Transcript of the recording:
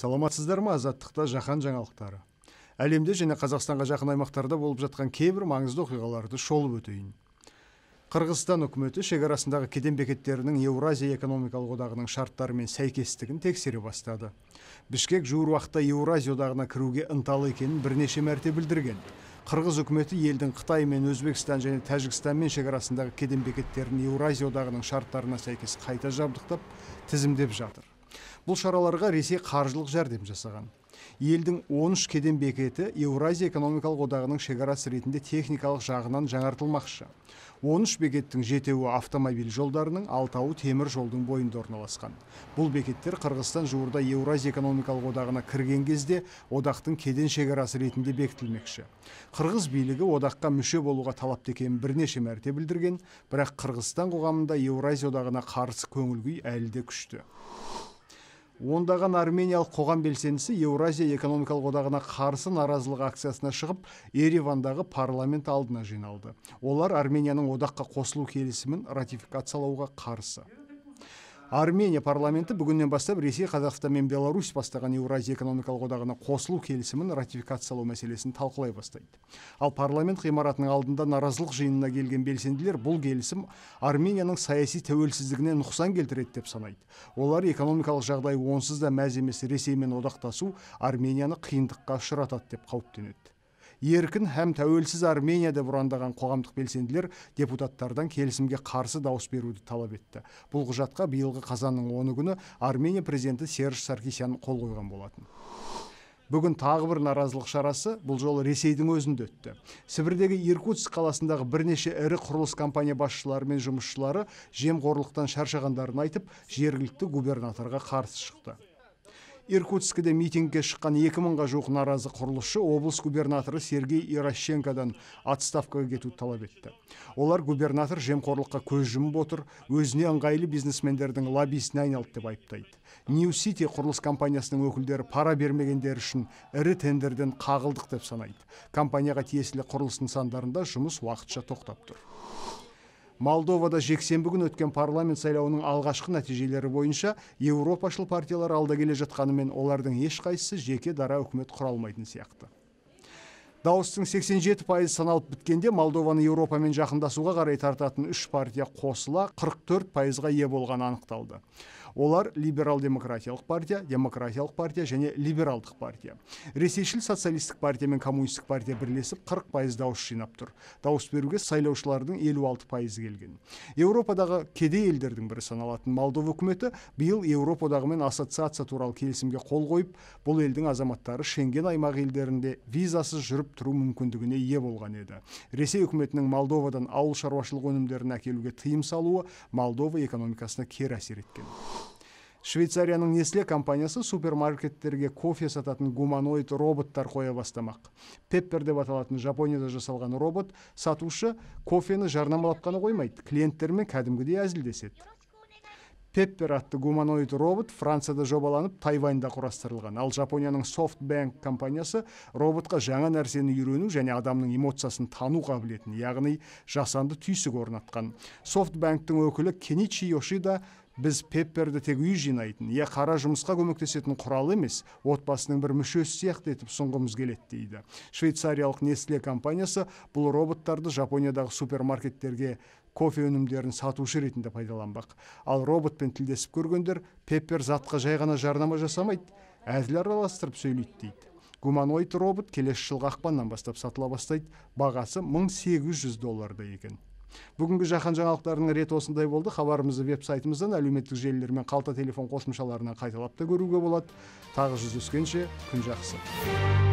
саламатсыздар ма азаттықта жаһан жаңалықтары? Әлемде және қазақстанға жақын аймақтарда болып жатқан кейбір маңызды оқиғаларды шолып өтейін. Қырғызстан үкіметі шекарасындағы кеден бекеттерінің еуразия экономикалық одағының шарттарымен сәйкестігін тексере бастады. Бішкек жуыр уақытта еуразия одағына кіруге ынталы екенін бірнеше мәрте білдірген. Қырғыз үкіметі елдің қытай мен өзбекстан және тәжікстанмен шекарасындағы кеден бекеттерін еуразия одағының шарттарына сәйкес қайта жабдықтап тізімдеп жатыр. Бұл шараларға ресей қаржылық жәрдем жасаған. Елдің 13 кеден бекеті еуразия экономикалық одағының шекарасы ретінде техникалық жағынан жаңартылмақшы. 13 бекеттің жетеуі автомобиль жолдарының алтауы темір жолдың бойында орналасқан. Бұл бекеттер қырғызстан жуырда еуразия экономикалық одағына кірген кезде одақтың кеден шекарасы ретінде бекітілмекші. Қырғыз билігі одаққа мүше болуға талапты екенін бірнеше мәрте білдірген бірақ қырғызстан қоғамында еуразия одағына қарсы көңіл күй әлі де күшті. Ондаған армениялық қоғам белсендісі еуразия экономикалық одағына қарсы наразылық акциясына шығып еревандағы парламент алдына жиналды. Олар арменияның одаққа қосылу келісімін ратификациялауға қарсы. Армения парламенті бүгіннен бастап ресей қазақстан мен беларусь бастаған еуразия экономикалық одағына қосылу келісімін ратификациялау мәселесін талқылай бастайды. Ал парламент ғимаратының алдында наразылық жиынына келген белсенділер бұл келісім арменияның саяси тәуелсіздігіне нұқсан келтіреді деп санайды. Олар экономикалық жағдай онсыз да мәз емес ресеймен одақтасу арменияны қиындыққа ұшыратады деп қауіптенеді. Еркін һәм тәуелсіз армения деп ұрандаған қоғамдық белсенділер депутаттардан келісімге қарсы дауыс беруді талап етті. Бұл құжатқа биылғы қазанның оны күні армения президенті серж саркисян қол қойған болатын. Бүгін тағы бір наразылық шарасы бұл жолы ресейдің өзінде өтті. Сібірдегі иркутск қаласындағы бірнеше ірі құрылыс компания басшылары мен жұмысшылары жемқорлықтан шаршағандарын айтып жергілікті губернаторға қарсы шықты. Иркутскіде митингке шыққан екі мыңға жуық наразы құрылысшы облыс губернаторы сергей ирощенкодан отставкаға кетуді талап етті. Олар губернатор жемқорлыққа көз жұмып отыр өзіне ыңғайлы бизнесмендердің лоббистіне айналды деп айыптайды. Нью сити құрылыс компаниясының өкілдері пара бермегендері үшін ірі тендерден қағылдық деп санайды. Компанияға тиесілі құрылыс нысандарында жұмыс уақытша тоқтап тұр. Молдовада жексенбі күні өткен парламент сайлауының алғашқы нәтижелері бойынша еуропашыл партиялар алда келе жатқанымен олардың ешқайсысы жеке дара үкімет құра алмайтын сияқты. Дауыстың 87 пайыз саналып біткенде молдованы еуропамен жақындасуға қарай тартатын үш партия қосыла 44 пайызға ие болғаны анықталды. Олар либерал демократиялық партия демократиялық партия және либералдық партия. Ресейшіл социалистік партия мен коммунистік партия бірлесіп 40 пайыз дауыс жинап тұр. Дауыс беруге сайлаушылардың 56 пайызы келген. Еуропадағы кедей елдердің бірі саналатын молдова үкіметі биыл еуропа одағымен ассоциация туралы келісімге қол қойып бұл елдің азаматтары шенген аймақ елдерінде визасыз жүріп тұру мүмкіндігіне ие болған еді. Ресей үкіметінің молдовадан ауыл шаруашылық өнімдерін әкелуге тыйым салуы молдова экономикасына кері әсер еткен. Швейцарияның несле компаниясы супермаркеттерге кофе сататын гуманоид роботтар қоя бастамақ. Пеппер деп аталатын жапонияда жасалған робот сатушы кофені жарнамалап қана қоймайды клиенттермен кәдімгідей әзілдеседі. Пеппер атты гуманоид робот францияда жобаланып тайваньда құрастырылған. Ал жапонияның софтбанк компаниясы роботқа жаңа нәрсені үйрену және адамның эмоциясын тану қабілетін яғни жасанды түйсік орнатқан. Софтбанктың өкілі кеничи йошида біз пепперді тек үй жинайтын я қара жұмысқа көмектесетін құрал емес отбасының бір мүшесі сияқты етіп ұсынғымыз келеді дейді. Швейцариялық несле компаниясы бұл роботтарды жапониядағы супермаркеттерге кофе өнімдерін сатушы ретінде пайдаланбақ. Ал роботпен тілдесіп көргендер пеппер затқа жай ғана жарнама жасамайды әзіл араластырып сөйлейді дейді. Гуманоид робот келесі жылғы ақпаннан бастап сатыла бастайды бағасы 1800 доллардай екен. Бүгінгі жаһан жаңалықтарының реті осындай болды. Хабарымызды веб сайтымыздан әлеуметтік желілер мен қалта телефон қосымшаларынан қайталап та көруге болады. Тағы жүздескенше күн жақсы.